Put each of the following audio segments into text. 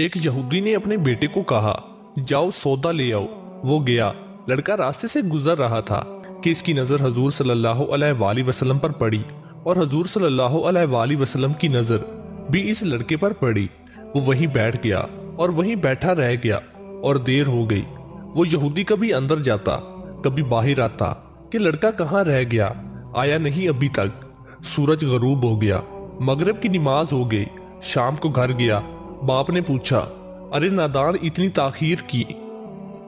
एक यहूदी ने अपने बेटे को कहा, जाओ, सौदा ले आओ। वो गया। लड़का रास्ते से गुजर रहा था कि इसकी नज़र हजूर सल्लल्लाहु अलैहि वसल्लम पर पड़ी और हजूर सल्लल्लाहु अलैहि वसल्लम की नज़र भी इस लड़के पर पड़ी। वो वहीं बैठ गया और वहीं बैठा रह गया और देर हो गई। वो यहूदी कभी अंदर जाता, कभी बाहर आता कि लड़का कहाँ रह गया। आया नहीं अभी तक। सूरज गरूब हो गया। मगरब की नमाज़ हो गई। शाम को घर गया। बाप ने पूछा, अरे नादान इतनी ताखीर की?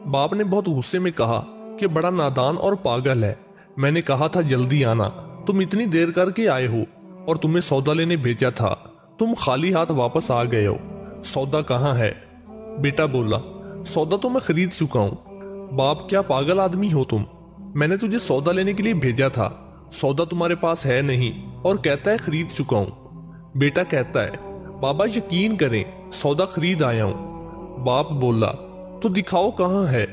बाप ने बहुत गुस्से में कहा कि बड़ा नादान और पागल है। मैंने कहा था, जल्दी आना। तुम इतनी देर करके आए हो और तुम्हें सौदा लेने भेजा था। तुम खाली हाथ वापस आ गए हो। सौदा कहाँ है? बेटा बोला, सौदा तो मैं खरीद चुका हूँ। बाप, क्या पागल आदमी हो तुम? मैंने तुझे सौदा लेने के लिए भेजा था। सौदा तुम्हारे पास है नहीं और कहता है खरीद चुका हूँ। बेटा कहता है बाबा यकीन करें, सौदा खरीद आया हूँ। बाप बोला तो दिखाओ कहाँ है?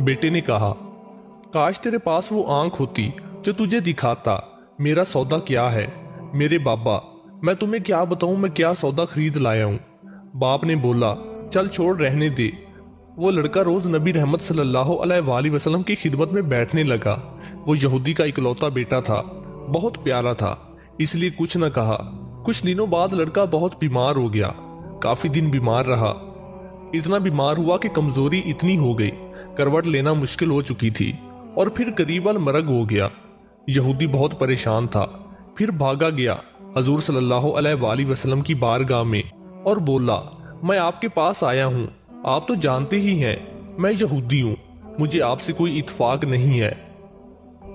बेटे ने कहा, काश तेरे पास वो आँख होती जो तुझे दिखाता, मेरा सौदा क्या है? मेरे बाबा, मैं तुम्हें क्या बताऊँ, मैं क्या सौदा खरीद लाया हूँ? बाप ने बोला, चल छोड़, रहने दे। वो लड़का रोज नबी रहमत सल्लल्लाहु अलैहि वसल्लम की खिदमत में बैठने लगा। वो यहूदी का इकलौता बेटा था, बहुत प्यारा था, इसलिए कुछ न कहा। कुछ दिनों बाद लड़का बहुत बीमार हो गया। काफ़ी दिन बीमार रहा। इतना बीमार हुआ कि कमज़ोरी इतनी हो गई। करवट लेना मुश्किल हो चुकी थी और फिर करीबल मरग हो गया। यहूदी बहुत परेशान था। फिर भागा गया। हजूर सल्लल्लाहु वसल्लम की बारगाह में और बोला, मैं आपके पास आया हूँ। आप तो जानते ही हैं, मैं यहूदी हूँ। मुझे आपसे कोई इतफाक नहीं है।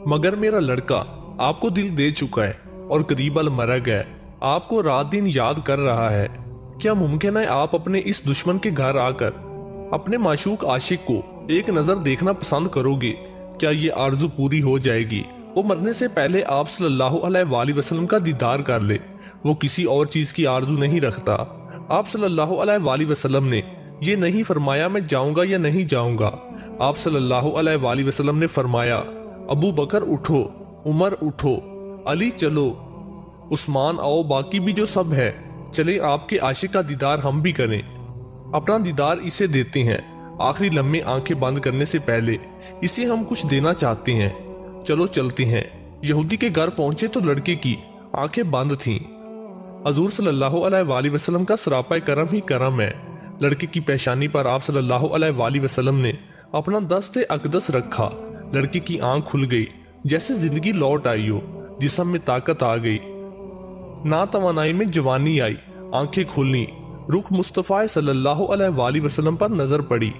मगर मेरा लड़का आपको दिल दे चुका है और करीबल मरग है। आपको रात दिन याद कर रहा है। क्या मुमकिन है आप अपने इस दुश्मन के घर आकर अपने माशूक आशिक को एक नज़र देखना पसंद करोगे? क्या ये आरज़ू पूरी हो जाएगी? वो मरने से पहले आप सल्लल्लाहु अलैहि वसल्लम का दीदार कर ले। वो किसी और चीज़ की आरज़ू नहीं रखता। आप सल्लल्लाहु अलैहि वसल्लम ने ये नहीं फरमाया, मैं जाऊँगा या नहीं जाऊँगा? आप सल्लल्लाहु अलैहि वसल्लम ने फरमाया, अबू बकर उठो, उमर उठो, अली चलो उस्मान, आओ, बाकी भी जो सब है, चले, आपके आशिक का दीदार हम भी करें। अपना दीदार इसे देते हैं, आखिरी लम्बे आँखें बंद करने से पहले, इसे हम कुछ देना चाहते हैं। चलो, चलते हैं। यहूदी के घर पहुँचे तो लड़के की आँखें बंद थीं। हजूर सल्लल्लाहु अलैहि वसल्लम का सरापा करम ही करम है। लड़के की पेशानी पर आप सल्लल्लाहु अलैहि वसल्लम ने अपना दस्त अकदस रखा। लड़के की आँख खुल गई, जैसे ज़िंदगी लौट आई हो, जिसम में ताकत आ गई। ना तवानाई में जवानी आई, आँखें खुलनी। रुख मुस्तफ़ा सल्लल्लाहु अलैहि वसल्लम पर नज़र पड़ी।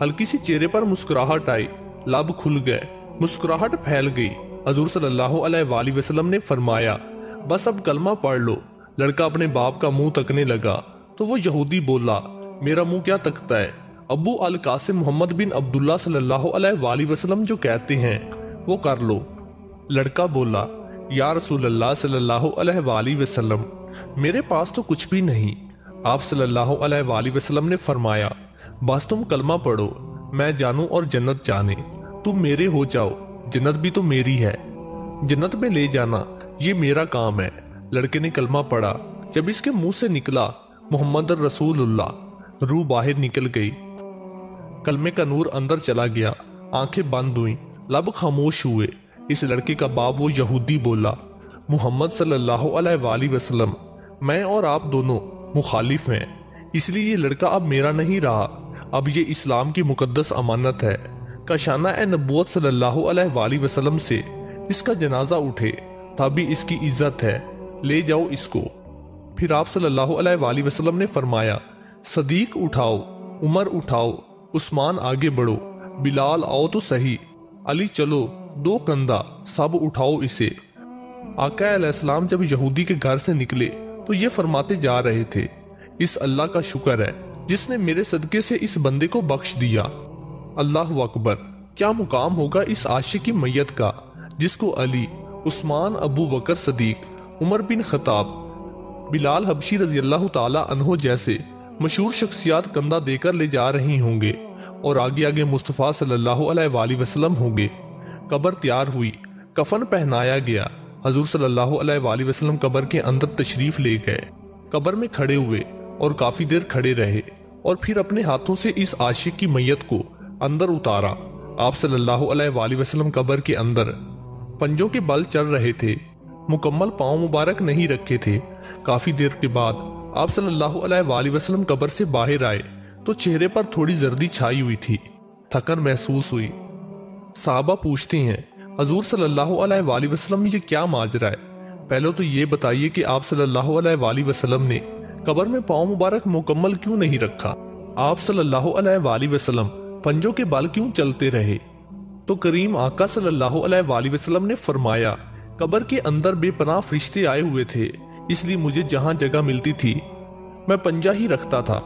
हल्की सी चेहरे पर मुस्कुराहट आई, लब खुल गए, मुस्कुराहट फैल गई। हजूर सल्लल्लाहु अलैहि वसल्लम ने फरमाया, बस अब कलमा पढ़ लो। लड़का अपने बाप का मुँह तकने लगा तो वो यहूदी बोला, मेरा मुँह क्या तकता है? अबू अल कासिम मोहम्मद बिन अब्दुल्ला सल्लल्लाहु अलैहि वसल्लम जो कहते हैं, वो कर लो। लड़का बोला या रसूल सल्लल्लाहु मेरे पास तो कुछ भी नहीं। आप सल्लल्लाहु अलैहि वसल्लम ने फरमाया, बस तुम कलमा पढ़ो, मैं जानूं और जन्नत जाने। तुम मेरे हो जाओ, जन्नत भी तो मेरी है। जन्नत में ले जाना, ये मेरा काम है। लड़के ने कलमा पढ़ा। जब इसके मुँह से निकला, मोहम्मद रसूलुल्लाह, रूह बाहर निकल गई। कलमे का नूर अंदर चला गया, आँखें बंद हुई, लब खामोश हुए। इस लड़के का बाप वो यहूदी बोला, मोहम्मद सल्लल्लाहु अलैहि वसल्लम, मैं और आप दोनों मुखालिफ हैं, इसलिए ये लड़का अब मेरा नहीं रहा। अब ये इस्लाम की मुकद्दस अमानत है। कशाना ए नबूत सल्लल्लाहु अलैहि वसल्लम से इसका जनाजा उठे, तभी इसकी इज़्ज़त है। ले जाओ इसको। फिर आप सल्लल्लाहु अलैहि वसल्लम ने फरमाया, सदीक उठाओ, उमर उठाओ, उस्मान आगे बढ़ो, बिलाल आओ तो सही। अली, चलो, दो कंधा, सब उठाओ इसे। आका जब यहूदी के घर से निकले तो ये फरमाते जा रहे थे, इस अल्लाह का शुक्र है, जिसने मेरे सदके से इस बंदे को बख्श दिया। अल्लाह अकबर, क्या मुकाम होगा इस आशिक की मैयत का, जिसको अली, उस्मान, अबू बकर सदीक, उमर बिन खताब, बिलाल हबशी रज़ी अल्लाह तहो जैसे मशहूर शख्सियात कंधा देकर ले जा रही होंगे? और आगे आगे मुस्तफ़ा सल्लल्लाहु अलैहि वसल्लम होंगे। कबर तैयार हुई। कफन पहनाया गया। हजूर सल्लल्लाहु अलैहि वसल्लम कबर के अंदर तशरीफ़ ले गए। कबर में खड़े हुए और काफ़ी देर खड़े रहे और फिर अपने हाथों से इस आशिक की मैयत को अंदर उतारा। आप सल्लल्लाहु अलैहि वसल्लम कब्र के अंदर पंजों के बल चल रहे थे। मुकम्मल पाँव मुबारक नहीं रखे थे। काफ़ी देर के बाद आप सल्लल्लाहु अलैहि वसल्लम कब्र से बाहर आए। तो चेहरे पर थोड़ी जर्दी छाई हुई थी। थकन महसूस हुई। साहबा पूछते हैं, हजूर सल्लल्लाहु वसल्लम, ये क्या माजरा है? पहले तो ये बताइए कि आप सल्लल्लाहु अलैहि वसल्लम ने कब्र में पाँव मुबारक मुकम्मल क्यों नहीं रखा? आप सल्लल्लाहु अलैहि वसल्लम, पंजों के बाल क्यों चलते रहे? तो करीम आका सल्लल्लाहु अलैहि वसल्लम ने फरमाया, कबर के अंदर बेपनाह फरिश्ते आए हुए थे, इसलिए मुझे जहाँ जगह मिलती थी, मैं पंजा ही रखता था।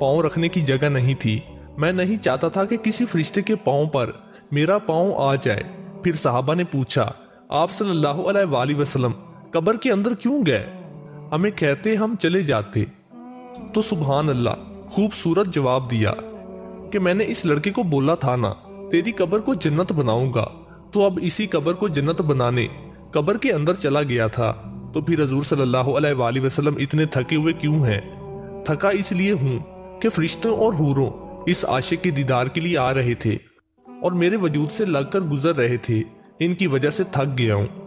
पाँव रखने की जगह नहीं थी। मैं नहीं चाहता था कि किसी फरिश्ते के पाँव पर मेरा पाँव आ जाए। फिर साहबा ने पूछा, आप सल्लल्लाहु अलैहि वसल्लम, कब्र के अंदर क्यों गए? हमें कहते हम चले जाते। तो सुबहान अल्लाह खूबसूरत जवाब दिया कि मैंने इस लड़के को बोला था ना, तेरी कब्र को जन्नत बनाऊँगा। तो अब इसी कब्र को जन्नत बनाने कब्र के अंदर चला गया था। तो फिर हजूर सल्लल्लाहु अलैहि वसल्लम इतने थके हुए क्यों हैं? थका इसलिए हूँ कि फरिश्तों और हूरों इस आशिक के दीदार के लिए आ रहे थे और मेरे वजूद से लगकर गुजर रहे थे। इनकी वजह से थक गया हूँ।